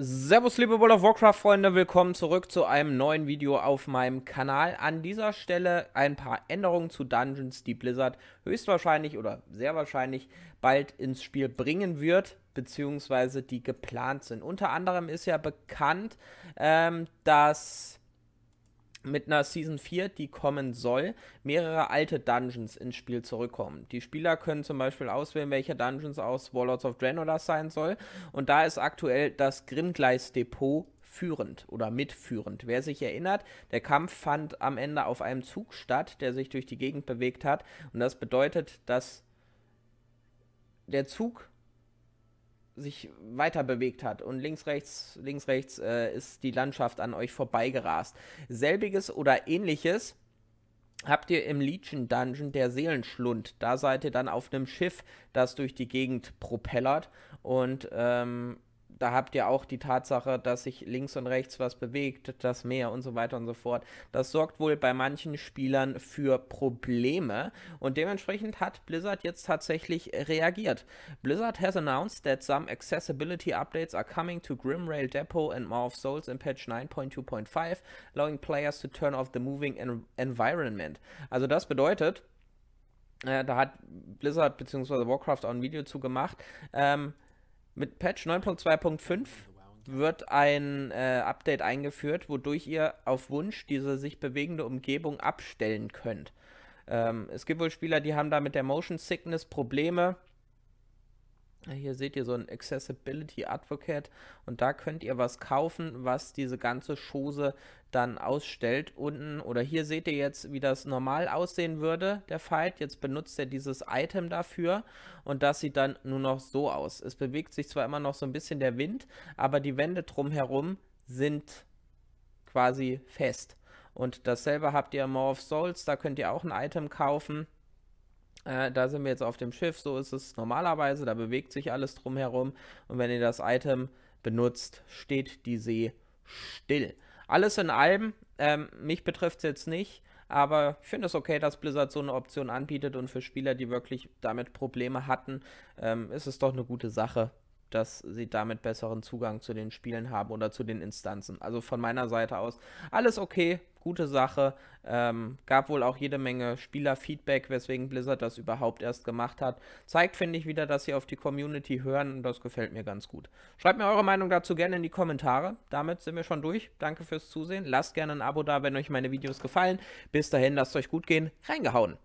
Servus liebe World of Warcraft Freunde, willkommen zurück zu einem neuen Video auf meinem Kanal. An dieser Stelle ein paar Änderungen zu Dungeons, die Blizzard höchstwahrscheinlich oder sehr wahrscheinlich bald ins Spiel bringen wird, beziehungsweise die geplant sind. Unter anderem ist ja bekannt, ähm, dass mit einer Season 4, die kommen soll, mehrere alte Dungeons ins Spiel zurückkommen. Die Spieler können zum Beispiel auswählen, welche Dungeons aus Warlords of Draenor das sein soll. Und da ist aktuell das Grimgleis Depot führend oder mitführend. Wer sich erinnert, der Kampf fand am Ende auf einem Zug statt, der sich durch die Gegend bewegt hat. Und das bedeutet, dass der Zug sich weiter bewegt hat und links, rechts, links, rechts äh, ist die Landschaft an euch vorbeigerast. Selbiges oder ähnliches habt ihr im Legion Dungeon der Seelenschlund. Da seid ihr dann auf einem Schiff, das durch die Gegend propellert und ähm, da habt ihr auch die Tatsache, dass sich links und rechts was bewegt, das Meer und so weiter und so fort. Das sorgt wohl bei manchen Spielern für Probleme und dementsprechend hat Blizzard jetzt tatsächlich reagiert. Blizzard has announced that some accessibility updates are coming to Grimrail Depot and Maw of Souls in Patch 9.2.5, allowing players to turn off the moving en environment. Also das bedeutet, äh, da hat Blizzard bzw. Warcraft auch ein Video zu gemacht, ähm, mit Patch 9.2.5 wird ein äh, Update eingeführt, wodurch ihr auf Wunsch diese sich bewegende Umgebung abstellen könnt. Ähm, es gibt wohl Spieler, die haben da mit der Motion Sickness Probleme. Hier seht ihr so ein Accessibility Advocate und da könnt ihr was kaufen, was diese ganze Chose dann ausstellt. Unten oder hier seht ihr jetzt, wie das normal aussehen würde, der Fight. Jetzt benutzt er dieses Item dafür und das sieht dann nur noch so aus. Es bewegt sich zwar immer noch so ein bisschen der Wind, aber die Wände drumherum sind quasi fest. Und dasselbe habt ihr im More of Souls, da könnt ihr auch ein Item kaufen äh, da sind wir jetzt auf dem Schiff, so ist es normalerweise, da bewegt sich alles drumherum und wenn ihr das Item benutzt, steht die See still. Alles in allem, ähm, mich betrifft es jetzt nicht, aber ich finde es okay, dass Blizzard so eine Option anbietet und für Spieler, die wirklich damit Probleme hatten, ähm, ist es doch eine gute Sache, dass sie damit besseren Zugang zu den Spielen haben oder zu den Instanzen. Also von meiner Seite aus alles okay, gute Sache. Ähm, gab wohl auch jede Menge Spielerfeedback, weswegen Blizzard das überhaupt erst gemacht hat. Zeigt, finde ich, wieder, dass sie auf die Community hören und das gefällt mir ganz gut. Schreibt mir eure Meinung dazu gerne in die Kommentare. Damit sind wir schon durch. Danke fürs Zusehen. Lasst gerne ein Abo da, wenn euch meine Videos gefallen. Bis dahin, lasst euch gut gehen. Reingehauen.